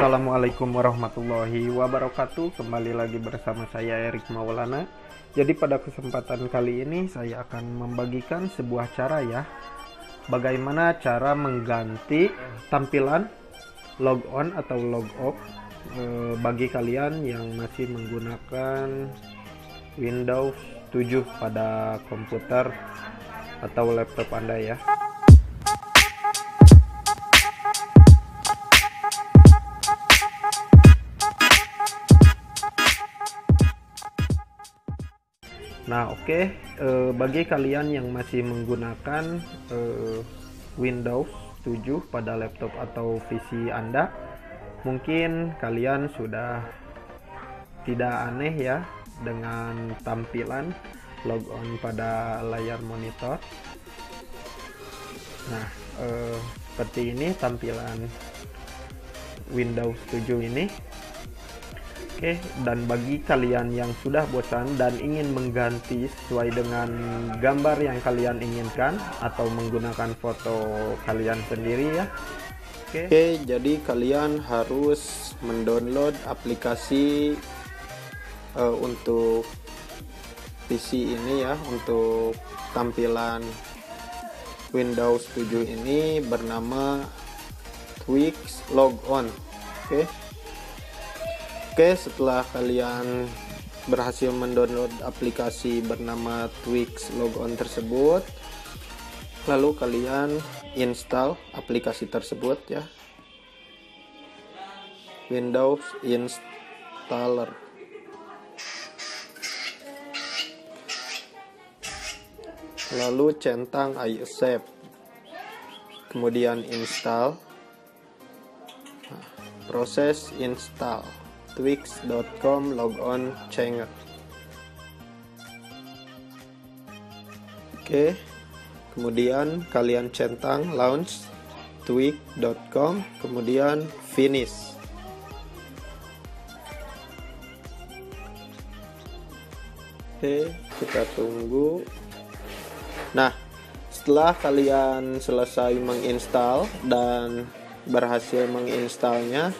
Assalamualaikum warahmatullahi wabarakatuh. Kembali lagi bersama saya Erik Maulana. Jadi pada kesempatan kali ini saya akan membagikan sebuah cara ya. Bagaimana cara mengganti tampilan log on atau log off eh, Bagi kalian yang masih menggunakan Windows 7 pada komputer atau laptop anda ya Nah, oke, okay. uh, bagi kalian yang masih menggunakan uh, Windows 7 pada laptop atau PC Anda, mungkin kalian sudah tidak aneh ya dengan tampilan logon pada layar monitor. Nah, uh, seperti ini tampilan Windows 7 ini Oke, dan bagi kalian yang sudah bosan dan ingin mengganti sesuai dengan gambar yang kalian inginkan atau menggunakan foto kalian sendiri ya. Oke. Oke, jadi kalian harus mendownload aplikasi uh, untuk PC ini ya, untuk tampilan Windows 7 ini bernama Twix Logon. Oke. Oke, setelah kalian berhasil mendownload aplikasi bernama Twix Logon tersebut, lalu kalian install aplikasi tersebut ya. Windows Installer. Lalu centang I accept. Kemudian install. Nah, proses install twix.com logon changer oke kemudian kalian centang launch twix.com kemudian finish. Oke kita tunggu. Nah setelah kalian selesai menginstal dan berhasil menginstalnya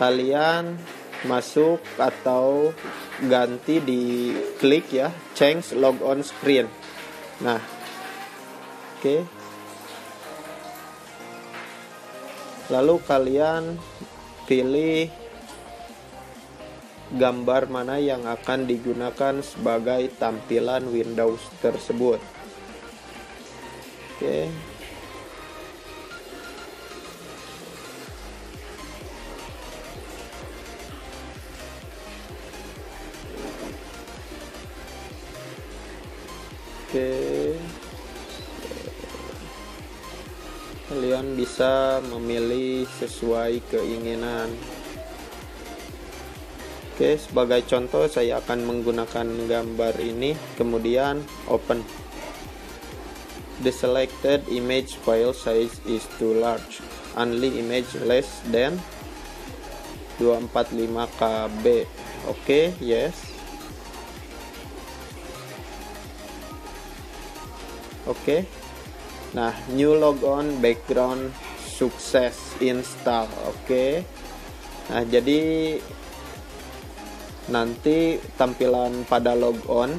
kalian masuk atau ganti di klik ya change log on screen nah oke okay. lalu kalian pilih gambar mana yang akan digunakan sebagai tampilan Windows tersebut oke okay. Oke. Kalian bisa memilih sesuai keinginan. Oke, sebagai contoh saya akan menggunakan gambar ini, kemudian open. The selected image file size is too large. Only image less than 245 KB. Oke, okay, yes. Oke. Nah, new logon background sukses install. Oke. Nah, jadi nanti tampilan pada logon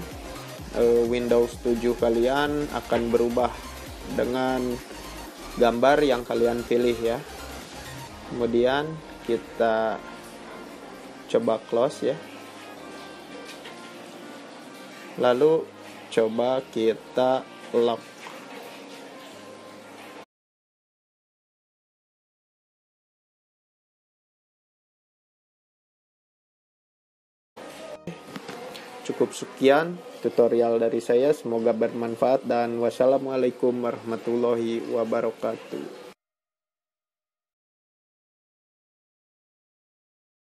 uh, Windows 7 kalian akan berubah dengan gambar yang kalian pilih ya. Kemudian kita coba close ya. Lalu coba kita lock cukup sekian tutorial dari saya. Semoga bermanfaat dan wassalamualaikum warahmatullahi wabarakatuh